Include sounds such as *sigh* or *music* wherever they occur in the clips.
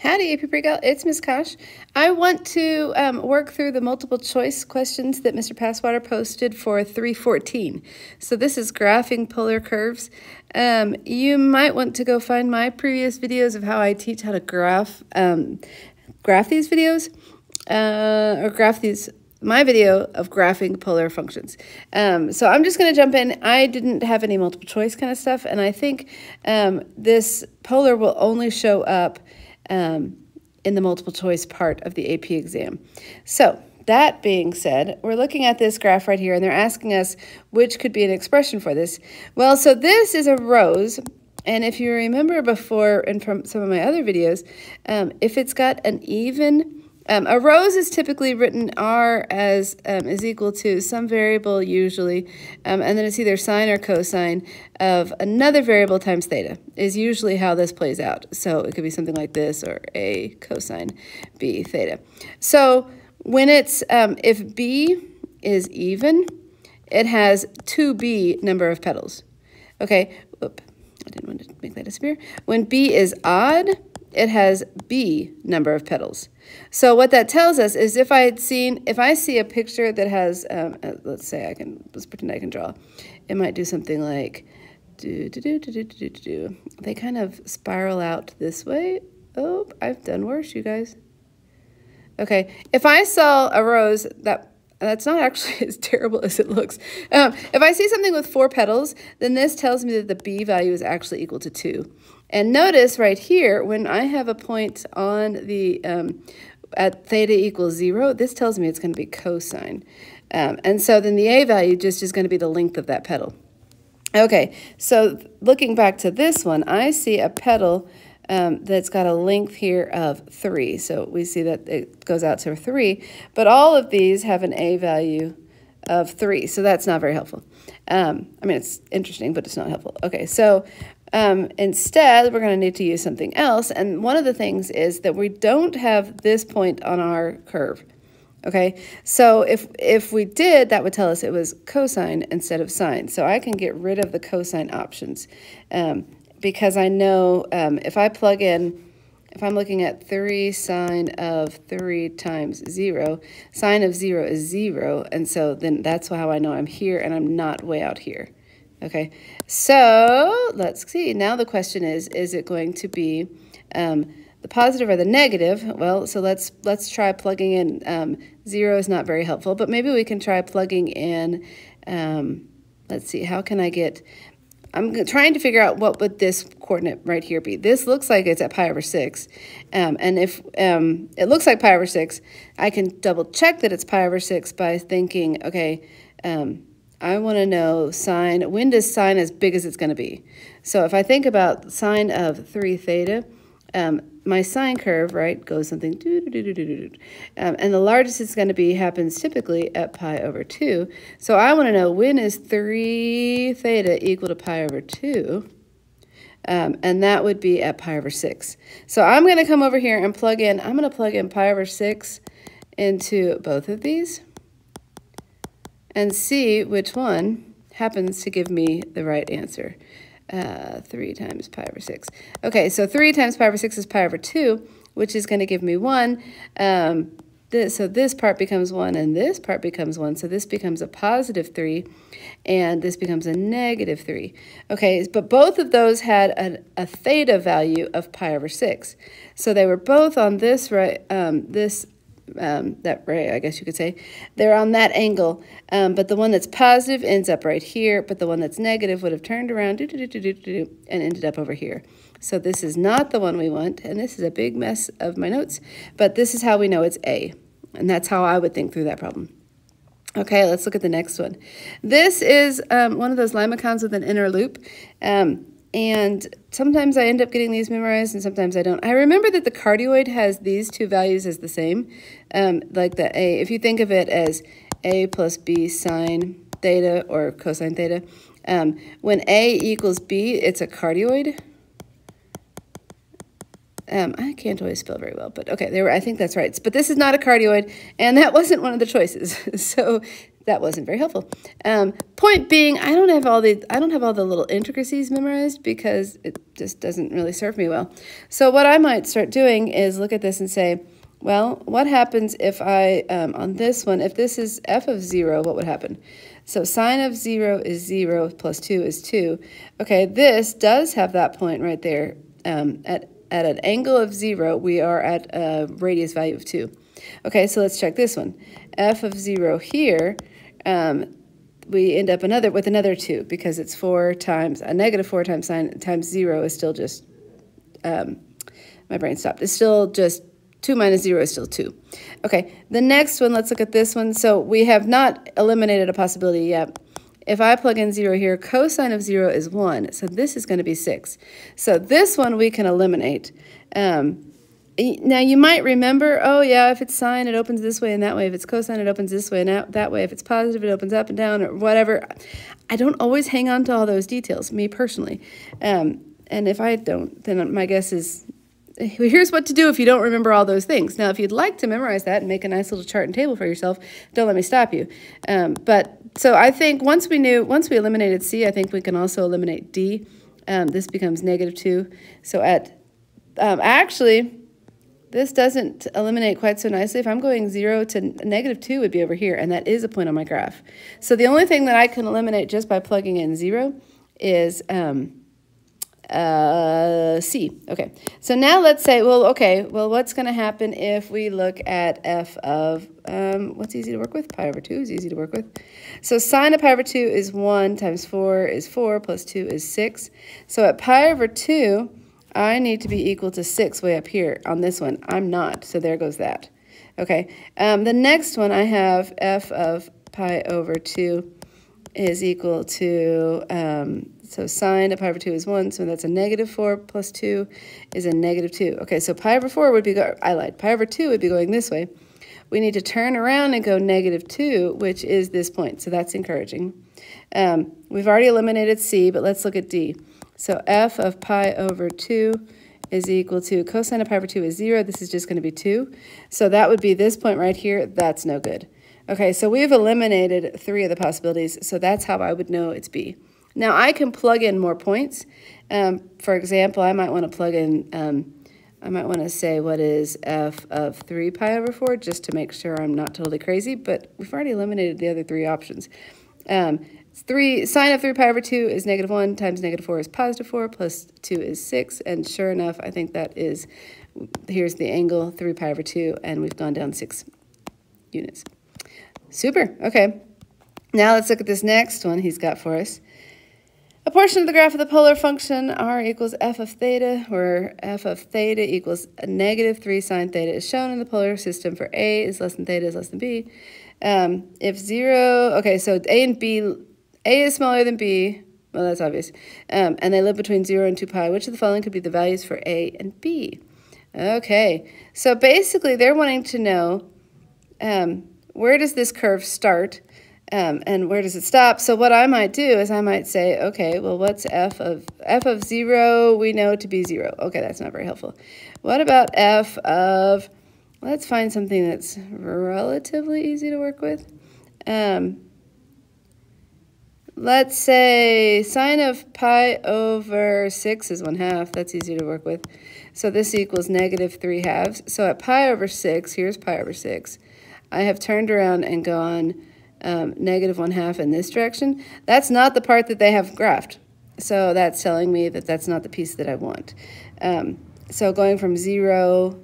Howdy, AP Pre-Cal. It's Ms. Kosh. I want to um, work through the multiple choice questions that Mr. Passwater posted for 314. So this is graphing polar curves. Um, you might want to go find my previous videos of how I teach how to graph um, graph these videos uh, or graph these my video of graphing polar functions. Um, so I'm just going to jump in. I didn't have any multiple choice kind of stuff, and I think um, this polar will only show up um, in the multiple choice part of the AP exam. So that being said, we're looking at this graph right here, and they're asking us which could be an expression for this. Well, so this is a rose, and if you remember before and from some of my other videos, um, if it's got an even um, a rose is typically written r as um, is equal to some variable usually, um, and then it's either sine or cosine of another variable times theta is usually how this plays out. So it could be something like this or a cosine b theta. So when it's, um, if b is even, it has 2b number of petals. Okay, I didn't want to make that disappear. When b is odd, it has B number of petals. So what that tells us is if I had seen, if I see a picture that has, um, uh, let's say I can, let's pretend I can draw, it might do something like, do, do, do, do, do, do, do, do. They kind of spiral out this way. Oh, I've done worse, you guys. Okay, if I saw a rose that that's not actually *laughs* as terrible as it looks. Um, if I see something with four petals, then this tells me that the B value is actually equal to 2. And notice right here, when I have a point on the, um, at theta equals 0, this tells me it's going to be cosine. Um, and so then the A value just is going to be the length of that petal. Okay, so looking back to this one, I see a petal um, that's got a length here of 3. So we see that it goes out to 3. But all of these have an A value of 3, so that's not very helpful. Um, I mean, it's interesting, but it's not helpful. Okay, so um, instead, we're going to need to use something else. And one of the things is that we don't have this point on our curve. Okay, so if, if we did, that would tell us it was cosine instead of sine. So I can get rid of the cosine options um, because I know um, if I plug in, if I'm looking at 3 sine of 3 times 0, sine of 0 is 0, and so then that's how I know I'm here and I'm not way out here. Okay, so let's see. Now the question is, is it going to be um, the positive or the negative? Well, so let's let's try plugging in. Um, zero is not very helpful, but maybe we can try plugging in. Um, let's see, how can I get? I'm trying to figure out what would this coordinate right here be. This looks like it's at pi over 6. Um, and if um, it looks like pi over 6, I can double check that it's pi over 6 by thinking, okay, um, I want to know sine, when does sine as big as it's going to be? So if I think about sine of 3 theta, um, my sine curve, right, goes something, doo -doo -doo um, and the largest it's going to be happens typically at pi over 2. So I want to know when is 3 theta equal to pi over 2? Um, and that would be at pi over 6. So I'm going to come over here and plug in, I'm going to plug in pi over 6 into both of these and see which one happens to give me the right answer. Uh, 3 times pi over 6. Okay, so 3 times pi over 6 is pi over 2, which is going to give me 1. Um, this, so this part becomes 1 and this part becomes 1. So this becomes a positive 3 and this becomes a negative 3. Okay, but both of those had a, a theta value of pi over 6. So they were both on this right um, this um, that right, I guess you could say, they're on that angle. Um, but the one that's positive ends up right here, but the one that's negative would have turned around and ended up over here. So this is not the one we want, and this is a big mess of my notes, but this is how we know it's A. And that's how I would think through that problem. Okay, let's look at the next one. This is um, one of those limacons with an inner loop. Um, and sometimes I end up getting these memorized and sometimes I don't. I remember that the cardioid has these two values as the same, um, like the A. If you think of it as A plus B sine theta or cosine theta, um, when A equals B, it's a cardioid. Um, I can't always spell very well, but okay, there. I think that's right. But this is not a cardioid, and that *laughs* wasn't one of the choices. *laughs* so that wasn't very helpful. Um, point being, I don't have all the I don't have all the little intricacies memorized because it just doesn't really serve me well. So what I might start doing is look at this and say, well, what happens if I um, on this one, if this is f of zero, what would happen? So sine of zero is zero plus two is two. Okay, this does have that point right there. Um, at at an angle of zero, we are at a radius value of two. Okay, so let's check this one. f of 0 here, um, we end up another with another 2 because it's 4 times, a negative 4 times sine times 0 is still just, um, my brain stopped, it's still just 2 minus 0 is still 2. Okay, the next one, let's look at this one. So we have not eliminated a possibility yet. If I plug in 0 here, cosine of 0 is 1, so this is going to be 6. So this one we can eliminate. Um, now you might remember, oh yeah, if it's sine, it opens this way and that way. If it's cosine, it opens this way and that, way. If it's positive, it opens up and down or whatever. I don't always hang on to all those details, me personally. Um, and if I don't, then my guess is here's what to do if you don't remember all those things. Now, if you'd like to memorize that and make a nice little chart and table for yourself, don't let me stop you. Um, but so I think once we knew, once we eliminated C, I think we can also eliminate D. Um, this becomes negative 2. So at, um, actually, this doesn't eliminate quite so nicely. If I'm going 0 to negative 2 would be over here, and that is a point on my graph. So the only thing that I can eliminate just by plugging in 0 is um, uh, C. Okay, so now let's say, well, okay, well, what's going to happen if we look at f of, um, what's easy to work with? Pi over 2 is easy to work with. So sine of pi over 2 is 1 times 4 is 4 plus 2 is 6. So at pi over 2, I need to be equal to 6 way up here on this one. I'm not, so there goes that. Okay, um, the next one I have f of pi over 2 is equal to, um, so sine of pi over 2 is 1, so that's a negative 4 plus 2 is a negative 2. Okay, so pi over 4 would be, go I lied, pi over 2 would be going this way. We need to turn around and go negative 2, which is this point, so that's encouraging. Um, we've already eliminated c, but let's look at d. So f of pi over 2 is equal to cosine of pi over 2 is 0. This is just going to be 2. So that would be this point right here. That's no good. Okay, so we've eliminated three of the possibilities, so that's how I would know it's B. Now, I can plug in more points. Um, for example, I might want to plug in, um, I might want to say what is f of 3 pi over 4, just to make sure I'm not totally crazy, but we've already eliminated the other three options. Um, 3 sine of 3 pi over 2 is negative 1 times negative 4 is positive 4 plus 2 is 6 and sure enough I think that is here's the angle 3 pi over 2 and we've gone down 6 units. Super. Okay. Now let's look at this next one he's got for us. A portion of the graph of the polar function r equals f of theta, where f of theta equals negative 3 sine theta is shown in the polar system for a is less than theta is less than b. Um, if 0, okay, so a and b a is smaller than B. Well, that's obvious. Um, and they live between 0 and 2 pi. Which of the following could be the values for A and B? Okay, so basically they're wanting to know um, where does this curve start um, and where does it stop? So what I might do is I might say, okay, well, what's f of f of 0? We know to be 0. Okay, that's not very helpful. What about f of, let's find something that's relatively easy to work with. Um, Let's say sine of pi over 6 is 1 half. That's easy to work with. So this equals negative 3 halves. So at pi over 6, here's pi over 6, I have turned around and gone um, negative 1 half in this direction. That's not the part that they have graphed. So that's telling me that that's not the piece that I want. Um, so going from 0,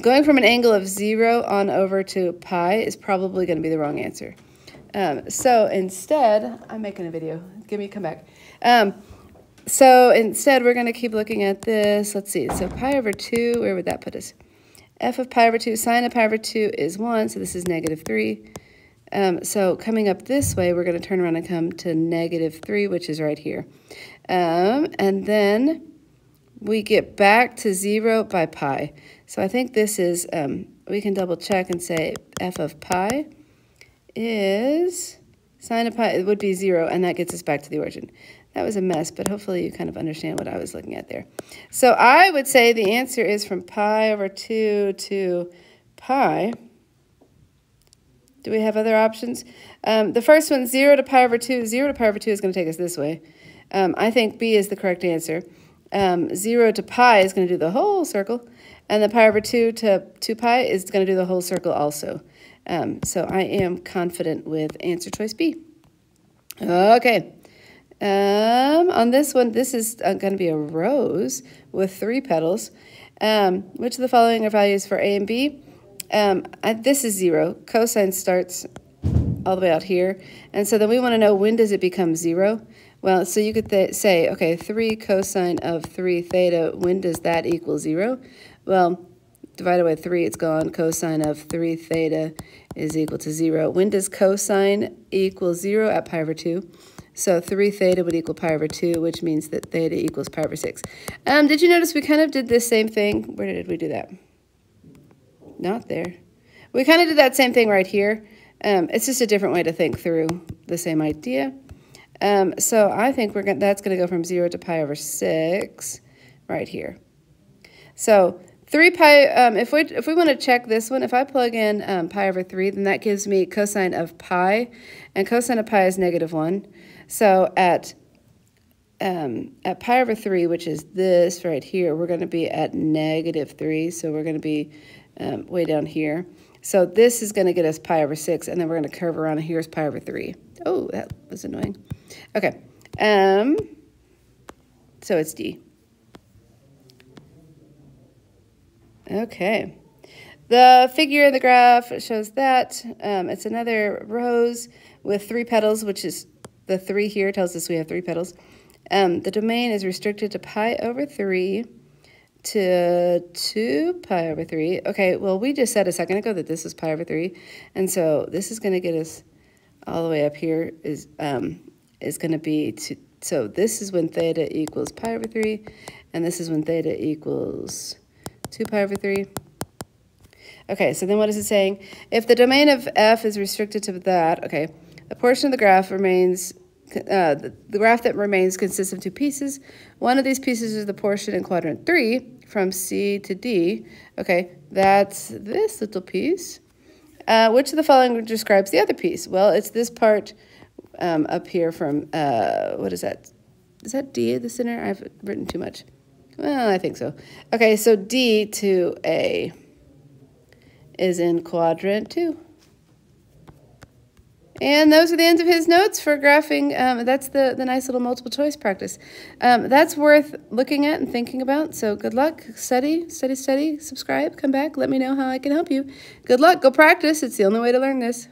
going from an angle of 0 on over to pi is probably going to be the wrong answer. Um, so instead, I'm making a video. Give me come back. Um, so instead, we're going to keep looking at this. Let's see. So pi over 2, where would that put us? f of pi over 2, sine of pi over 2 is 1, so this is negative 3. Um, so coming up this way, we're going to turn around and come to negative 3, which is right here. Um, and then we get back to 0 by pi. So I think this is, um, we can double check and say f of pi is sine of pi, it would be 0, and that gets us back to the origin. That was a mess, but hopefully you kind of understand what I was looking at there. So I would say the answer is from pi over 2 to pi. Do we have other options? Um, the first one, 0 to pi over 2. 0 to pi over 2 is going to take us this way. Um, I think B is the correct answer. Um, 0 to pi is going to do the whole circle. And the pi over 2 to 2 pi is going to do the whole circle also. Um, so I am confident with answer choice B. Okay. Um, on this one, this is uh, going to be a rose with three petals. Um, which of the following are values for A and B? Um, I, this is 0. Cosine starts all the way out here. And so then we want to know when does it become 0? Well, so you could say, okay, 3 cosine of 3 theta, when does that equal 0? Well, divided by 3, it's gone. Cosine of 3 theta is equal to 0. When does cosine equal 0? At pi over 2. So 3 theta would equal pi over 2, which means that theta equals pi over 6. Um, did you notice we kind of did this same thing? Where did we do that? Not there. We kind of did that same thing right here. Um, it's just a different way to think through the same idea. Um, so I think we're gonna, that's going to go from 0 to pi over 6 right here. So 3 pi, um, if we, if we want to check this one, if I plug in um, pi over 3, then that gives me cosine of pi, and cosine of pi is negative 1. So at, um, at pi over 3, which is this right here, we're going to be at negative 3, so we're going to be um, way down here. So this is going to get us pi over 6, and then we're going to curve around, and here's pi over 3. Oh, that was annoying. Okay. Um, so it's D. Okay. The figure in the graph shows that. Um, it's another rose with three petals, which is the three here tells us we have three petals. Um, the domain is restricted to pi over 3 to 2 pi over 3. Okay, well, we just said a second ago that this is pi over 3. And so this is going to get us all the way up here is um, is going to be, to, so this is when theta equals pi over 3, and this is when theta equals 2 pi over 3. Okay, so then what is it saying? If the domain of f is restricted to that, okay, the portion of the graph remains, uh, the, graph that remains consists of two pieces. One of these pieces is the portion in quadrant 3 from C to D. Okay, that's this little piece. Uh, which of the following describes the other piece? Well, it's this part um, up here from, uh, what is that? Is that D at the center? I've written too much. Well, I think so. Okay, so D to A is in quadrant 2. And those are the ends of his notes for graphing. Um, that's the, the nice little multiple choice practice. Um, that's worth looking at and thinking about. So good luck. Study, study, study. Subscribe. Come back. Let me know how I can help you. Good luck. Go practice. It's the only way to learn this.